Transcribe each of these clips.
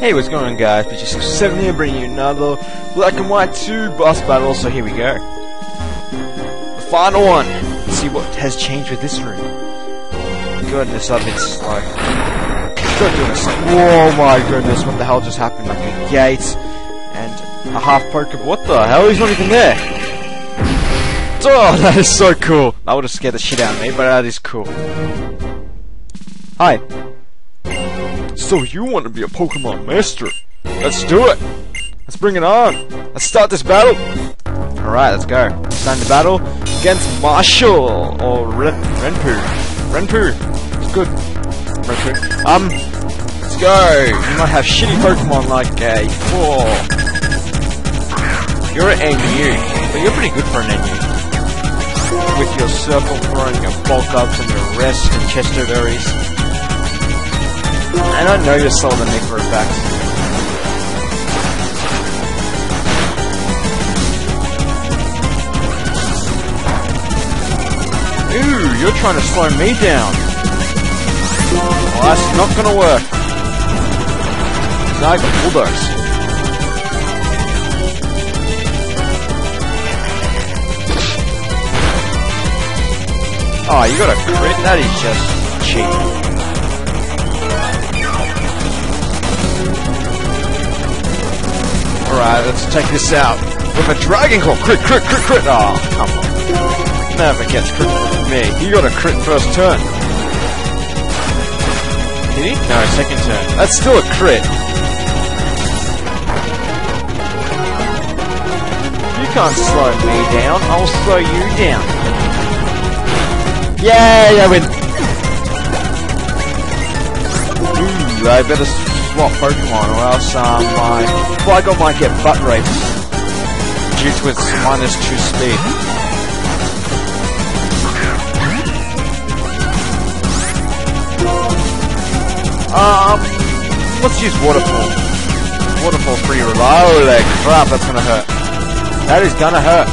Hey, what's going on guys? BG67 here bringing you another Black and White 2 boss battle, so here we go. The final one. Let's see what has changed with this room. Goodness, slow. Don't do this. Whoa, my goodness, what the hell just happened? Like a gate and a half poker. What the hell? He's not even there. Oh, that is so cool. That would have scared the shit out of me, but that is cool. Hi. So you want to be a Pokemon Master? Let's do it! Let's bring it on! Let's start this battle! Alright, let's go. Time to battle against Marshall or Ren Renbu. Renbu. It's good. Renbu. Um, let's go! You might have shitty Pokemon like a four. You're an NU, but you're pretty good for an NU. With your circle throwing, your bulk ups, and your rest and Chesto berries. I know you're sold on me for. Ooh, you're trying to slow me down. Well, that's not gonna work. Now I got. Oh, you got a crit? That is just cheap. Alright, let's check this out. With a Dragon Claw! Crit, crit, crit, crit! Oh, come on. Never gets crit from me. He got a crit first turn. Did he? No, second turn. That's still a crit. You can't slow me down. I'll slow you down. Yay, I win! Ooh, I better swap Pokemon or else um, my Flygon might get butt raped due to its minus 2 speed. Um, let's use Waterfall. Waterfall's pretty reliable. Holy crap, that's gonna hurt. That is gonna hurt.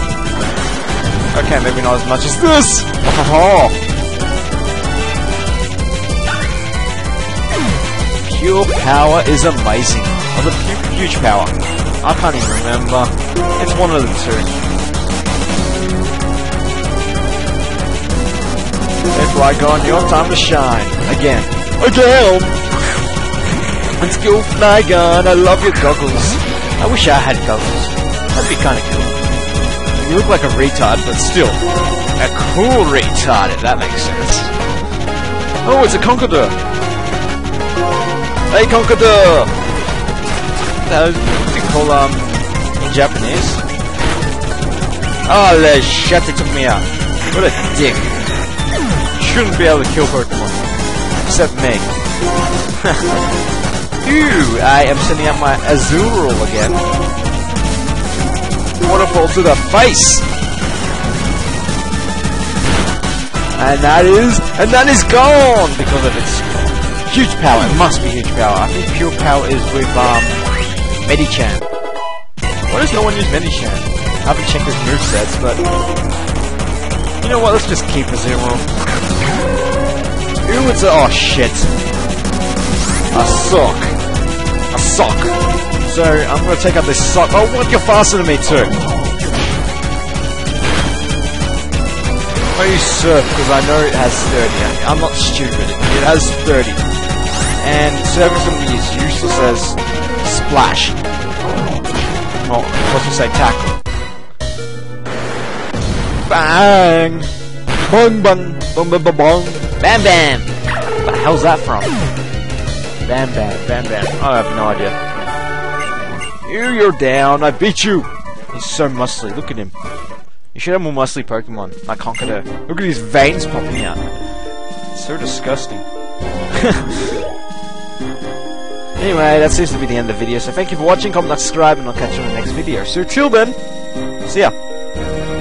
Okay, maybe not as much as this. Oh. Pure power is amazing. Or the huge power. I can't even remember. It's one of the two. If Flygon, your time to shine. Again. And skill Flygon, I love your goggles. I wish I had goggles. That'd be kinda cool. You look like a retard, but still. A cool retard, if that makes sense. Oh, it's a Hey, Conkeldurr! That what you call, um, in Japanese. Oh, the shit, they took me out. What a dick. Shouldn't be able to kill Pokemon. Except me. Phew, I am sending out my Azurill again. Waterfall to the face! And that is, and that is gone because of its Huge power. It must be huge power. I think pure power is with, um, Medicham. Why does no one use Medicham? I haven't checked his movesets, but... You know what, let's just keep a zero. Ooh, it's a... Oh, shit. A Sawk. A Sawk. So, I'm gonna take out this Sawk. Oh, what? You're faster than me, too. I use Surf because I know it has 30. I'm not stupid. It has 30 and serving something as useless as splash. Well, to say tackle. Bang! Bang bang! Bang bang bang! Bam bam! What the hell's that from? Bam bam, bam bam. I have no idea. You, you're down. I beat you. He's so muscly. Look at him. You should have more muscly Pokemon, like Conkeldurr. Look at his veins popping out. It's so disgusting. Anyway, that seems to be the end of the video, so thank you for watching, comment, subscribe, and I'll catch you in the next video. So, Chilben, see ya!